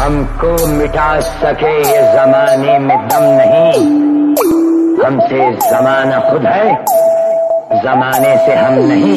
हमको मिटा सके ये जमाने में दम नहीं। हमसे जमाना खुद है, जमाने से हम नहीं।